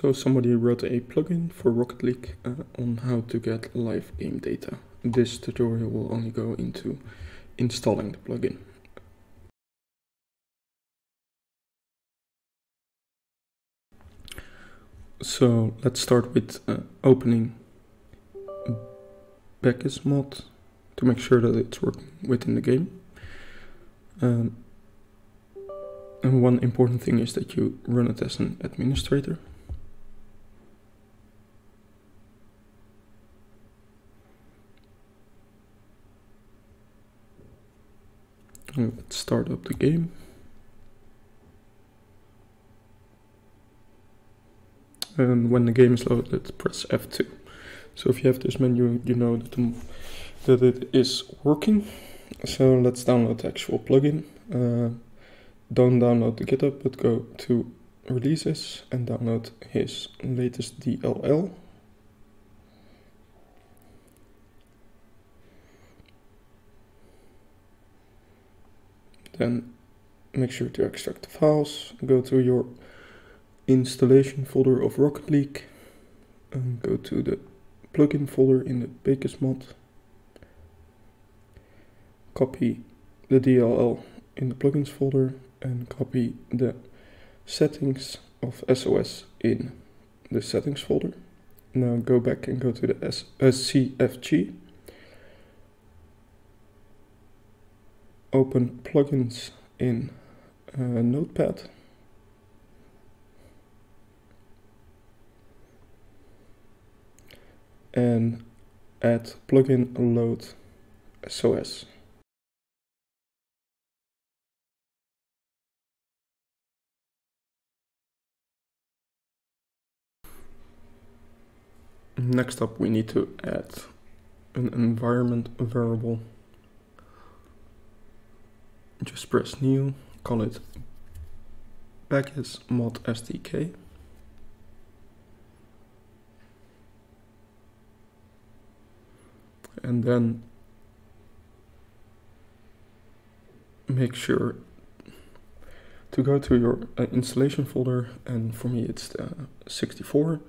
So somebody wrote a plugin for Rocket League uh, on how to get live game data. This tutorial will only go into installing the plugin. So let's start with uh, opening BakkesMod to make sure that it's working within the game. Um, and one important thing is that you run it as an administrator. Let's start up the game. And when the game is loaded, press F2. So if you have this menu, you know that, the, that it is working. So let's download the actual plugin. Uh, don't download the GitHub, but go to releases and download his latest DLL. Then make sure to extract the files, go to your installation folder of Rocket League and go to the plugin folder in the BakkesMod. Copy the DLL in the plugins folder and copy the settings of SOS in the settings folder. Now go back and go to the S uh, open plugins in uh, Notepad. And add plugin load SOS. Next up we need to add an environment variable just press new, call it Beckis mod SDK. And then make sure to go to your uh, installation folder and for me it's the 64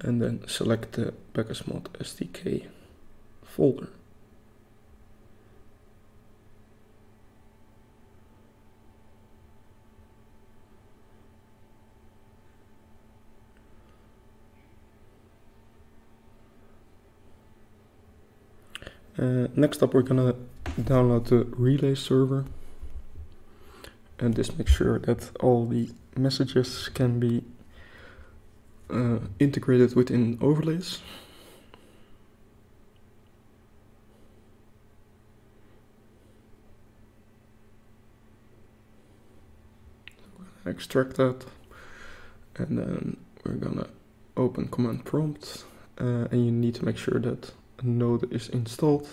and then select the BakkesMod SDK folder. Uh, next up we're gonna download the relay server and this makes sure that all the messages can be uh, integrated within overlays. extract that and then we're gonna open command prompt uh, and you need to make sure that node is installed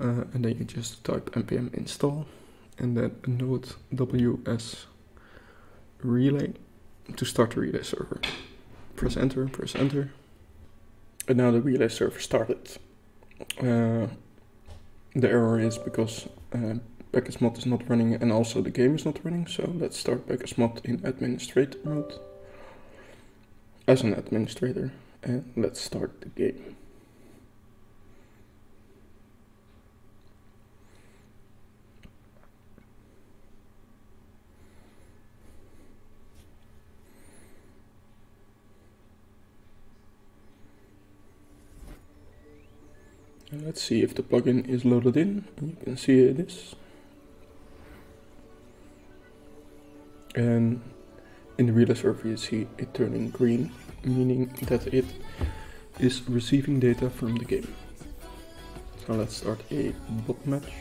uh, and then you just type npm install and then node ws relay to start the relay server. Press enter, press enter. And now the relay server started. Uh, the error is because uh, BakkesMod is not running and also the game is not running. So let's start BakkesMod in administrator mode as an administrator and let's start the game. Let's see if the plugin is loaded in. You can see it is. And in the relay server you see it turning green, meaning that it is receiving data from the game. So let's start a bot match.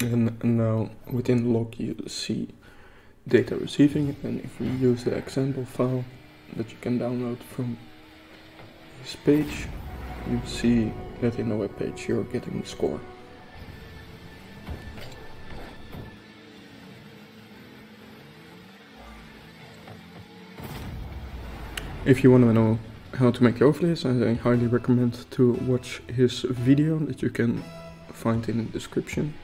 And now within log you see data receiving and if we use the example file that you can download from this page you see that in the web page you're getting the score. If you want to know how to make your overlays, I highly recommend to watch his video that you can find in the description.